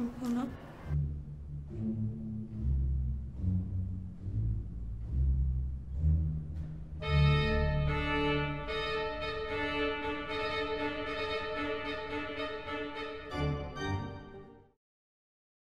누구나